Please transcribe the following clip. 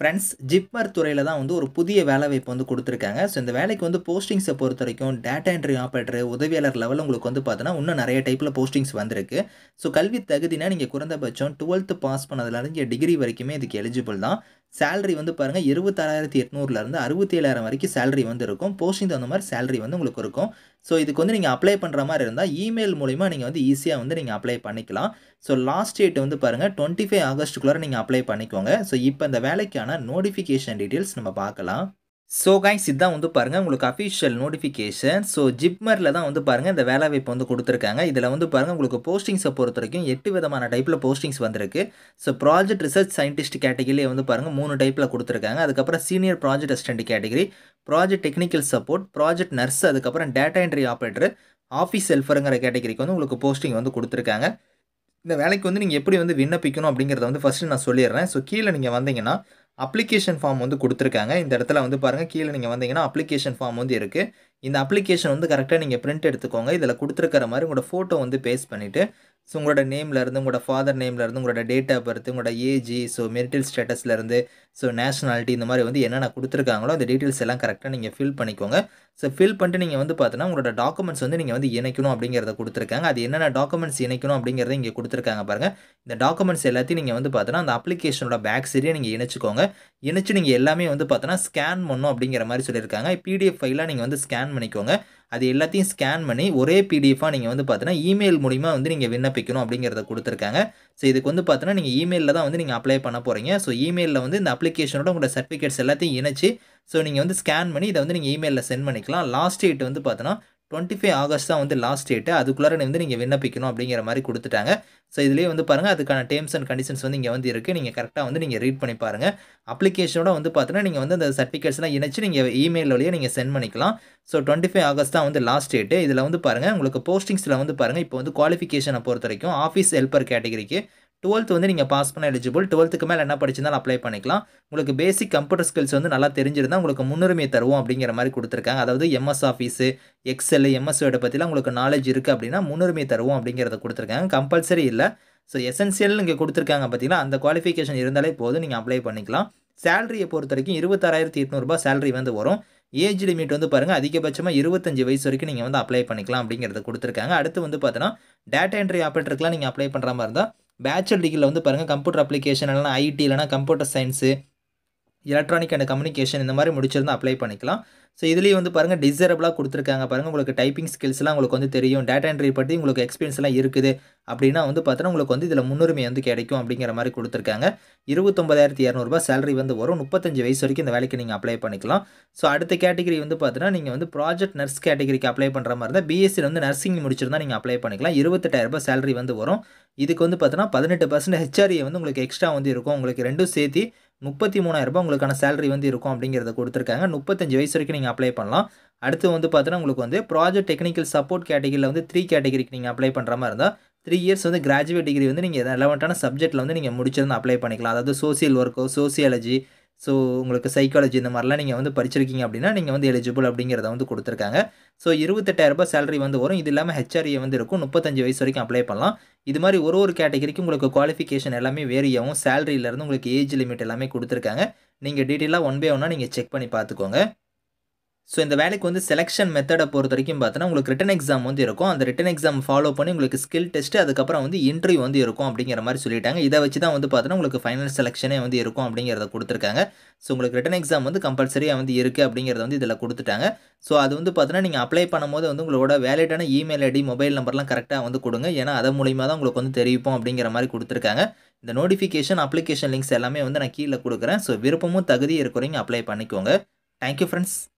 Friends JIPMER துறையில் தான் வந்து ஒரு புதிய வேலைவாய்ப்பு வந்து கொடுத்துருக்காங்க. ஸோ இந்த வேலைக்கு வந்து போஸ்டிங்ஸை பொறுத்த வரைக்கும் டேட்டா என்ட்ரி ஆப்ரேட்டர் உதவியாளர் லெவல் உங்களுக்கு வந்து பார்த்தோன்னா இன்னும் நிறைய டைப்பில் போஸ்டிங்ஸ் வந்திருக்கு. ஸோ கல்வி தகுதினா நீங்கள் குறைந்தபட்சம் டுவெல்த்து பாஸ் பண்ணதுலேருந்து டிகிரி வரைக்குமே இதுக்கு எலிஜிபிள் தான். சேலரி வந்து பாருங்கள் இருபத்தாறாயிரத்தி எட்நூறுலேருந்து அறுபத்தி ஏழாயிரம் வரைக்கும் சேலரி வந்து இருக்கும். போஸ்டிங் தகுந்த மாதிரி சேலரி வந்து உங்களுக்கு இருக்கும். ஸோ இதுக்கு வந்து நீங்கள் அப்ளை பண்ணுற மாதிரி இருந்தால் இமெயில் மூலிமா நீங்கள் வந்து ஈஸியாக வந்து நீங்கள் அப்ளை பண்ணிக்கலாம். ஸோ லாஸ்ட் டேட் வந்து பாருங்கள் டுவெண்ட்டி ஃபைவ் ஆகஸ்ட்டுக்குள்ளே நீங்கள் அப்ளை பண்ணிக்கோங்க. ஸோ இப்போ இந்த வேலைக்கான நோட்டிஃபிகேஷன் டீட்டெயில்ஸ் நம்ம பார்க்கலாம். ஸோ கைஸ் இதுதான் வந்து பாருங்கள் உங்களுக்கு அஃபிஷியல் நோட்டிஃபிகேஷன் ஸோ ஜிப்மரில் தான் வந்து பாருங்கள் இந்த வேலைவாய்ப்பு வந்து கொடுத்துருக்காங்க. இதில் வந்து பாருங்கள் உங்களுக்கு போஸ்டிங்ஸை பொறுத்த வரைக்கும் எட்டு விதமான டைப்பில் போஸ்டிங்ஸ் வந்திருக்கு. ஸோ ப்ராஜெக்ட் ரிசர்ச் சயின்டிஸ்ட் கேட்டகிரியே வந்து பாருங்கள் மூணு டைப்பில் கொடுத்துருக்காங்க. அதுக்கப்புறம் senior project assistant category project technical support project nurse அதுக்கப்புறம் டேட்டா என்ட்ரி ஆப்ரேட்டர் ஆஃபீஸ் ஹெல்ஃபருங்கிற கேட்டகிரிக்கு வந்து உங்களுக்கு போஸ்டிங் வந்து கொடுத்துருக்காங்க. இந்த வேலைக்கு வந்து நீங்கள் எப்படி வந்து விண்ணப்பிக்கணும் அப்படிங்கிறத வந்து ஃபஸ்ட்டு நான் சொல்லிடுறேன். ஸோ கீழே நீங்கள் வந்தீங்கன்னா அப்ளிகேஷன் ஃபார்ம் வந்து கொடுத்துருக்காங்க. இந்த இடத்துல வந்து பாருங்கள் கீழே நீங்கள் வந்தீங்கன்னா அப்ளிகேஷன் ஃபார்ம் வந்து இருக்குது இந்த அப்ளிகேஷன் வந்து கரெக்டாக நீங்கள் பிரிண்ட் எடுத்துக்கோங்க. இதில் கொடுத்துருக்கிற மாதிரி உங்களோட ஃபோட்டோ வந்து பேஸ்ட் பண்ணிவிட்டு ஸோ உங்களோட நேம்லேருந்து உங்களோட ஃபாதர் நேம்லேருந்து உங்களோட டேட் ஆஃப் பர்த் உங்களோட ஏஜி ஸோ மெரிட்டல் ஸ்டேட்டஸ்லேருந்து ஸோ நேஷனாலிட்டி இந்த மாதிரி வந்து என்னென்ன கொடுத்துருக்காங்களோ அந்த டீட்டெயில்ஸ் எல்லாம் கரெக்டாக நீங்கள் ஃபில் பண்ணிக்கோங்க. ஸோ ஃபில் பண்ணிட்டு நீங்கள் வந்து பார்த்தீங்கன்னா உங்களோட டாக்குமெண்ட்ஸ் வந்து நீங்கள் வந்து இணைக்கணும் அப்படிங்கிறத கொடுத்துருக்காங்க. அது என்னென்ன டாக்குமெண்ட்ஸ் இணைக்கணும் அப்படிங்கிறத இங்கே கொடுத்துருக்காங்க பாருங்கள் இந்த டாக்குமெண்ட்ஸ் எல்லாத்தையும் நீங்கள் வந்து பார்த்தீங்கன்னா அந்த அப்ளிகேஷனோட பேக் சரியாக நீங்கள் இணைச்சிக்கோங்க. இணைச்சு நீங்கள் எல்லாமே வந்து பார்த்தோன்னா ஸ்கேன் பண்ணணும் அப்படிங்கிற மாதிரி சொல்லியிருக்காங்க. பிடிஎஃப் ஃபைலாக நீங்கள் வந்து ஸ்கேன் பண்ணிக்கோங்க. அது எல்லாத்தையும் ஸ்கேன் பண்ணி ஒரே பிடிஎஃபாக நீங்கள் வந்து பார்த்தீங்கன்னா இமெயில் மூலிமா வந்து நீங்கள் விண்ணப்பிக்கணும் அப்படிங்கிறத கொடுத்துருக்காங்க. ஸோ இதுக்கு வந்து பார்த்தீங்கன்னா நீங்கள் இமெயிலில் தான் வந்து நீங்கள் அப்ளை பண்ண போகிறீங்க ஸோ இமெயிலில் வந்து இந்த அப்ளிகேஷனோட உங்களோட சர்டிஃபிகேட்ஸ் எல்லாத்தையும் இணைச்சி ஸோ நீங்கள் வந்து ஸ்கேன் பண்ணி இதை வந்து நீங்கள் இமெயிலில் சென்ட் பண்ணிக்கலாம். லாஸ்ட் டேட் வந்து பார்த்தோன்னா டுவெண்ட்டி ஃபைவ் ஆகஸ்ட் தான் வந்து லாஸ்ட் டேட்டு அதுக்குள்ளார வந்து நீங்கள் விண்ணப்பிக்கணும் அப்படிங்கிற மாதிரி கொடுத்துட்டாங்க. ஸோ இதுலேயே வந்து பாருங்கள் அதுக்கான டேர்ம்ஸ் அண்ட் கண்டிஷன்ஸ் வந்து இங்கே வந்து இருக்குது நீங்கள் கரெக்டாக வந்து நீங்கள் ரீட் பண்ணி பாருங்கள் அப்ளிகேஷனோட வந்து பார்த்தீங்கன்னா நீங்கள் வந்து அந்த சர்டிஃபிகேட்ஸ்லாம் இணைச்சு நீங்கள் இமெயில் வழியாக நீங்கள் சென்ட் பண்ணிக்கலாம். ஸோ டுவெண்ட்டி ஃபைவ் ஆகஸ்ட் தான் வந்து லாஸ்ட் டேட்டு இதில் வந்து பாருங்கள் உங்களுக்கு போஸ்டிங்ஸில் வந்து பாருங்கள் இப்போ வந்து குவாலிஃபிகேஷனை பொறுத்த வரைக்கும் ஆஃபீஸ் ஹெல்ப்பர் கேட்டகரிக்கு டுவெல்த் வந்து நீங்கள் பாஸ் பண்ண எலிஜிபிள் டுவெல்த்துக்கு மேலே என்ன படிச்சிருந்தாலும் அப்ளை பண்ணிக்கலாம். உங்களுக்கு பேசிக் கம்ப்யூட்டர் ஸ்கில்ஸ் வந்து நல்லா தெரிஞ்சிருந்தால் உங்களுக்கு முன்னுரிமை தருவோம் அப்படிங்கிற மாதிரி கொடுத்துருக்காங்க. அதாவது எம்எஸ் ஆஃபீஸு எக்ஸல் எம்எஸ்ஓட பற்றிலாம் உங்களுக்கு நாலேஜ் இருக்குது அப்படின்னா முன்னுரிமை தருவோம் அப்படிங்கிறத கொடுத்துருக்காங்க. கம்பல்சரி இல்லை. ஸோ எசென்சியல் இங்கே கொடுத்துருக்காங்க பார்த்தீங்கன்னா அந்த குவாலிஃபிகேஷன் இருந்தாலே போதும். நீங்கள் அப்ளை பண்ணிக்கலாம். சேலரியை பொறுத்த வரைக்கும் இருபத்தாறாயிரத்தி எட்நூறுபா சேலரி வந்து வரும். ஏஜ் லிமிட் வந்து பாருங்கள் அதிகபட்சமாக இருபத்தஞ்சு வயசு வரைக்கும் நீங்கள் வந்து அப்ளை பண்ணிக்கலாம் அப்படிங்கிறத கொடுத்துருக்காங்க. அடுத்து வந்து பார்த்தீங்கன்னா டேட்டா என்ட்ரி ஆப்ரேட்டருக்குலாம் நீங்கள் அப்ளை பண்ணுற மாதிரி இருந்தால் பேச்சுலர் டிகிரியில் வந்து பாருங்கள் கம்ப்யூட்டர் அப்ளிகேஷன் இல்லைனா ஐடி இல்லைனா computer science electronic and communication இந்த மாதிரி முடிச்சிருந்தால் அப்ளை பண்ணிக்கலாம். ஸோ இதுலேயும் வந்து பாருங்கள் டிசரபிளாக கொடுத்துருக்காங்க. பாருங்கள் உங்களுக்கு டைப்பிங் ஸ்கில்ஸ்லாம் உங்களுக்கு வந்து தெரியும். டேட்டா என்ட்ரி பற்றி உங்களுக்கு எக்ஸ்பீரியன்ஸ்லாம் இருக்குது. அப்படின்னா வந்து பார்த்தோன்னா உங்களுக்கு வந்து இதில் முன்னுரிமை வந்து கிடைக்கும் அப்படிங்கிற மாதிரி கொடுத்துருக்காங்க. இருபத்தொம்பதாயிரத்தி இரநூறுபா சேலரி வந்து வரும். முப்பத்தஞ்சு வயசு வரைக்கும் இந்த வேலைக்கு நீங்கள் அப்ளை பண்ணிக்கலாம். ஸோ அடுத்த கேட்டகரி வந்து பார்த்தீங்கன்னா நீங்கள் வந்து ப்ராஜெக்ட் நர்ஸ் கேட்டகரிக்கு அப்ளை பண்ணுற மாதிரி இருந்தால் பிஎஸ்சியில் வந்து நர்சிங் முடிச்சிருந்தால் நீங்கள் அப்ளை பண்ணிக்கலாம். இருபத்தெட்டாயிரரூபா சேலரி வந்து வரும். இதுக்கு வந்து பார்த்தீங்கன்னா பதினெட்டு பர்சன்ட் ஹெச்ஆர்ஏ வந்து உங்களுக்கு எக்ஸ்ட்ரா வந்து இருக்கும். உங்களுக்கு ரெண்டும் சேர்த்து முப்பத்தி மூணாயிரரூபா உங்களுக்கான சேலரி வந்து இருக்கும் அப்படிங்கிறத கொடுத்துருக்காங்க. முப்பத்தஞ்சு வயசு வரைக்கும் நீங்கள் அப்ளை பண்ணலாம். அடுத்து வந்து பார்த்தீங்கன்னா உங்களுக்கு வந்து ப்ராஜெக்ட் டெக்னிக்கல் சப்போர்ட் கேட்டகிரியில் வந்து த்ரீ கேட்டகிரிக்கு நீங்கள் அப்ளை பண்ணுற மாதிரி இருந்தால் த்ரீ இயர்ஸ் வந்து கிராஜுவேட் டிகிரி வந்து நீங்கள் ரெலவெண்ட்டான சப்ஜெக்ட்டில் வந்து நீங்கள் முடிச்சிருந்து அப்ளை பண்ணிக்கலாம். அதாவது சோசியல் ஒர்க்கோ சோசியாலஜி ஸோ உங்களுக்கு சைக்காலஜி இந்த மாதிரிலாம் நீங்கள் வந்து படிச்சிருக்கீங்க அப்படின்னா நீங்கள் வந்து எலிஜிபிள் அப்படிங்கிறத வந்து கொடுத்துருக்காங்க. ஸோ இருபத்தெட்டாயிரரூபா சேலரி வந்து வரும். இது இல்லாமல் ஹெச்ஆர்ஏ வந்து இருக்கும். முப்பத்தஞ்சு வயசு வரைக்கும் அப்ளை பண்ணலாம். இது மாதிரி ஒரு ஒரு கேட்டகரிக்கு உங்களுக்கு குவாலிஃபிகேஷன் எல்லாமே வேரியாகும் சேலரியிலேருந்து உங்களுக்கு ஏஜ் லிமிட் எல்லாமே கொடுத்துருக்காங்க. நீங்கள் டீட்டெயிலாக ஒன் பை ஒன்னாக நீங்கள் செக் பண்ணி பார்த்துக்கோங்க. ஸோ இந்த வேலைக்கு வந்து செலெக்ஷன் மெத்தடை பொறுத்த வரைக்கும் பார்த்தோன்னா உங்களுக்கு ரிட்டன் எக்ஸாம் வந்து இருக்கும். அந்த ரிட்டன் எக்ஸாம் ஃபாலோ பண்ணி உங்களுக்கு ஸ்கில் டெஸ்ட் அதுக்கப்புறம் வந்து இன்டர்வியூ வந்து இருக்கும் அப்படிங்கிற மாதிரி சொல்லிட்டாங்க. இதை வச்சு தான் வந்து பார்த்தோன்னா உங்களுக்கு ஃபைனல் செலெக்ஷனே வந்து இருக்கும் அப்படிங்கிறத கொடுத்துருக்காங்க. ஸோ உங்களுக்கு ரிட்டன் எக்ஸாம் வந்து கம்பல்சரியாக வந்து இருக்குது அப்படிங்கிறத வந்து இதில் கொடுத்துட்டாங்க. ஸோ அது வந்து பார்த்தோன்னா நீங்கள் அப்ளை பண்ணும்போது வந்து உங்களோட வேலிடான இமெயில் ஐடி மொபைல் நம்பர்லாம் கரெக்டாக வந்து கொடுங்க. ஏன்னா அதன் மூலியமாக தான் உங்களுக்கு வந்து தெரிவிப்போம் அப்படிங்கிற மாதிரி கொடுத்துருக்காங்க. இந்த நோட்டிஃபிகேஷன் அப்ளிகேஷன் லிங்க்ஸ் எல்லாமே வந்து நான் கீழே கொடுக்குறேன். ஸோ விருப்பமும் தகுதி இருக்கிறவங்க அப்ளை பண்ணிக்கோங்க. Thank you friends